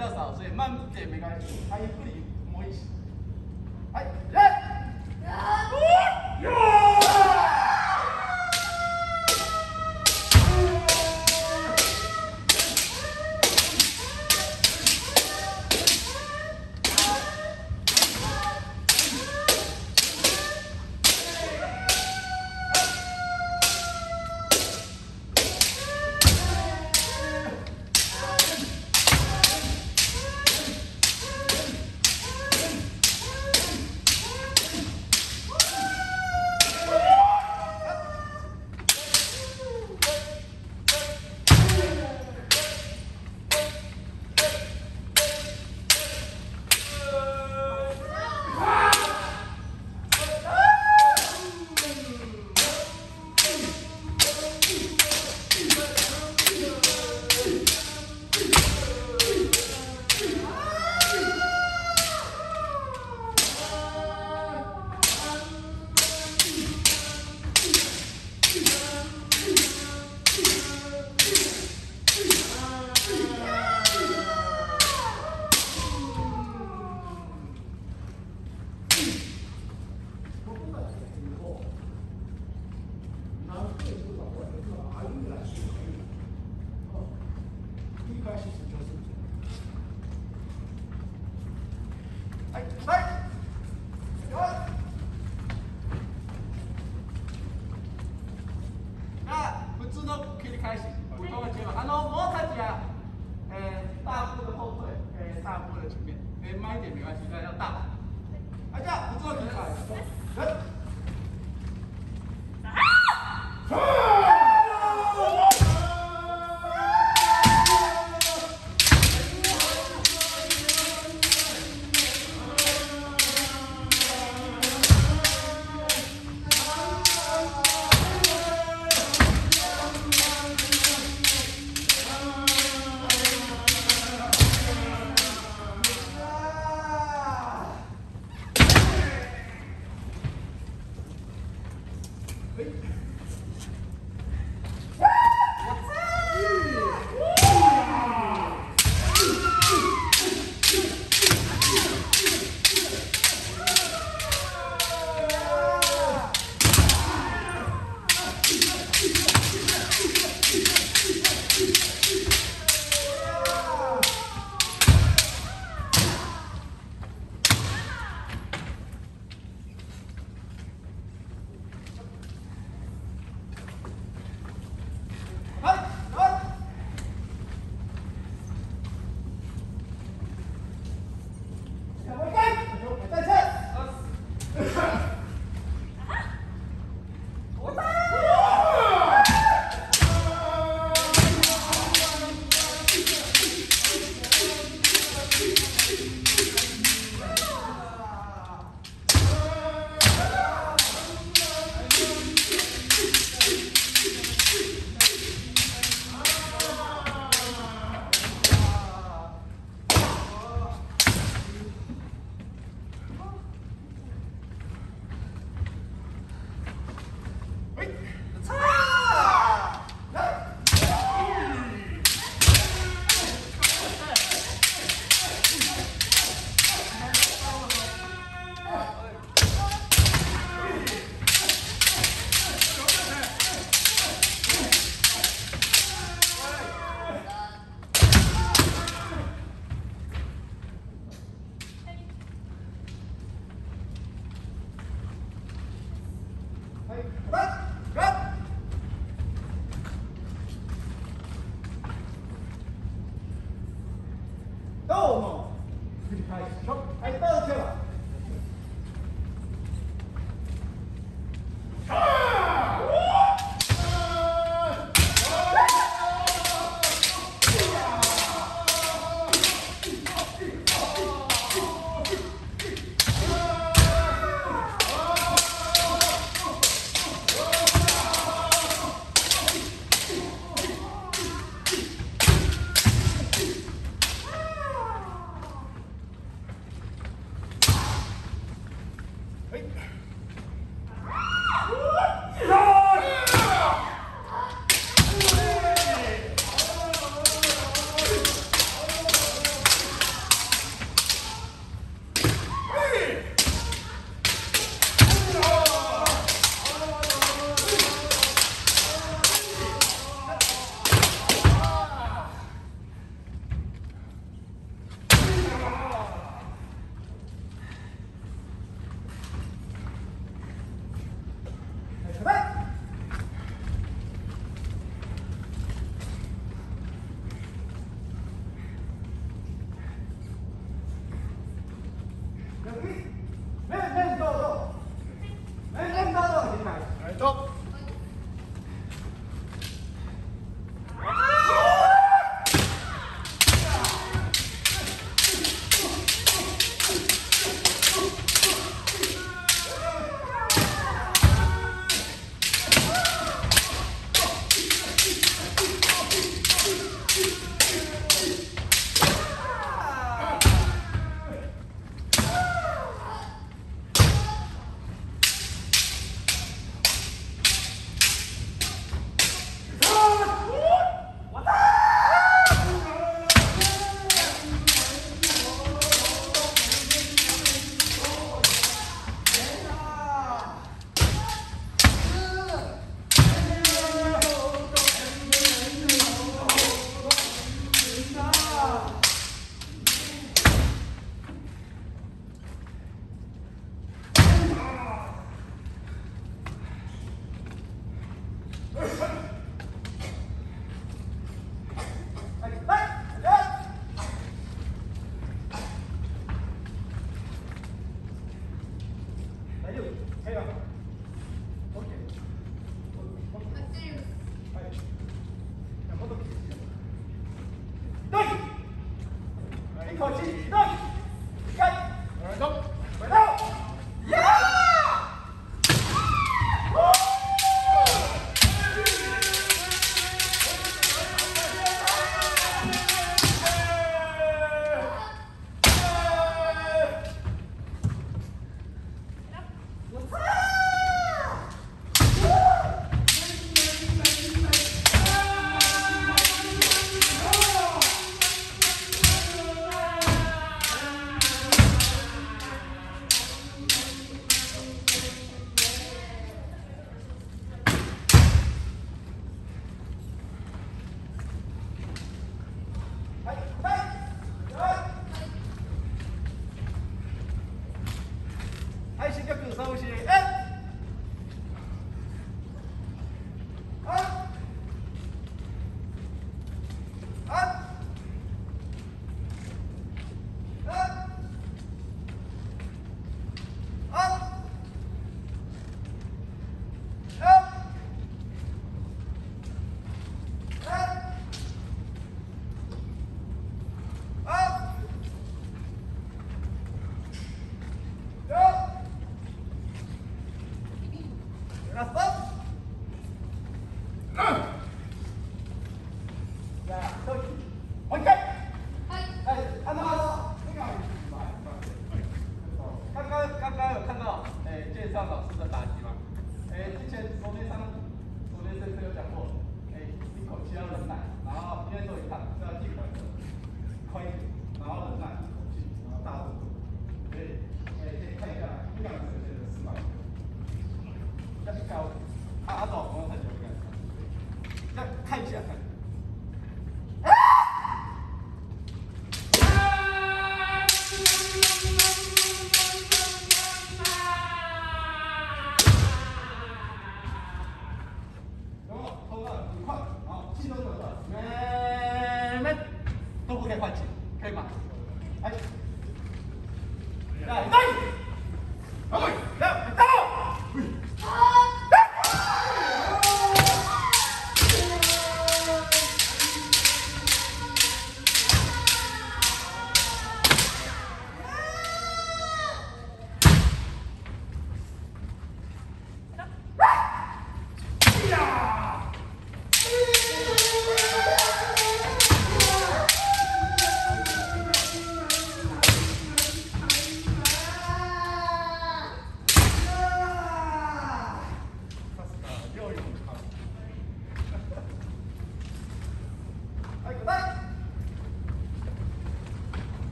较少，所以慢一点没关系。他一不理，摸一起。哎，通の切り返し、普通の切りあのもう立ち呀，呃，大步的后退，呃，大步的前面，呃，慢一点没关系，但要大。来，这样，普通的切り返し，来。来，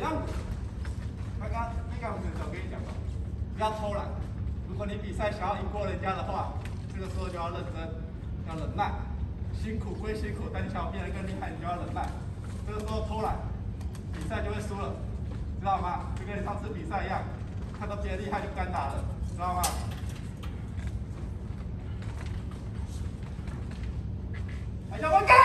刚刚，刚刚不要偷懒。如果你比赛想要赢过人家的话，这个时候就要认真，要忍耐。辛苦归辛苦，但你想要变得更厉害，你就要忍耐。这个时候偷懒，比赛就会输了，知道吗？就跟你上次比赛一样，看到别人厉害就不敢打了，知道吗？还要我干！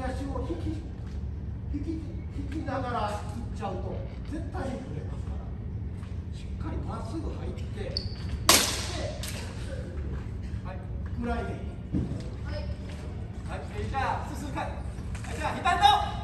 左足を引き引き引きながら行っちゃうと絶対に触れますからしっかりまっすぐ入って打って、はい、ぐらい。でい。い。はい、はい、じゃあ、進むか、はい、じゃあ、左の。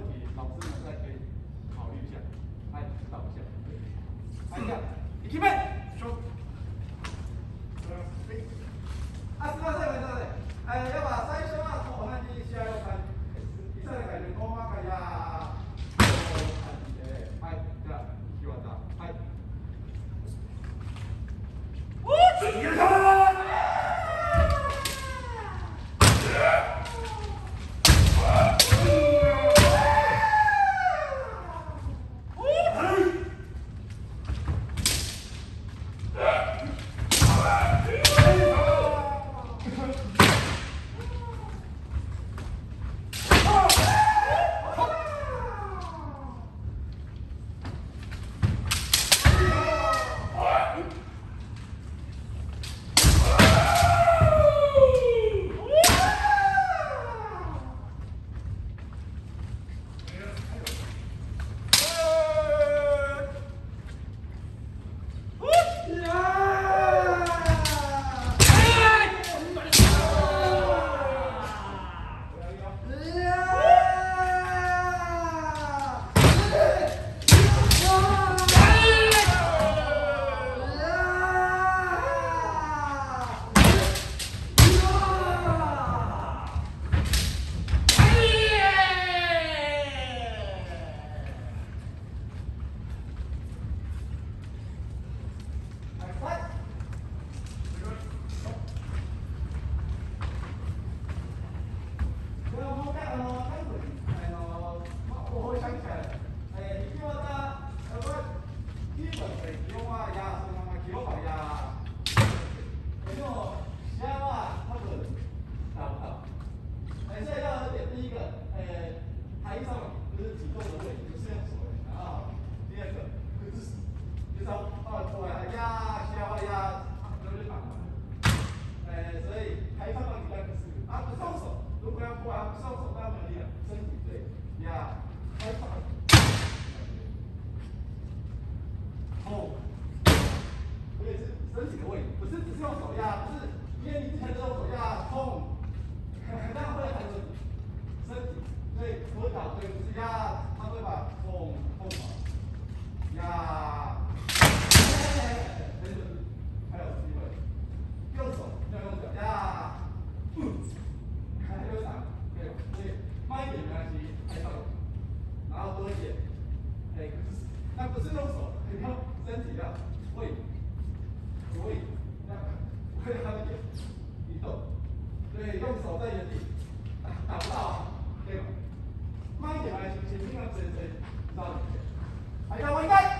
问题，老师们再可以考虑一下，哎，指导一下。看一下，一枚，说。あ、すみません、ごめんなさい。えー、やっぱ最初はこう。同じ試合をさ、実際の後。看着地打不到对吧慢一点来行不行一定要直接直接倒 dàng.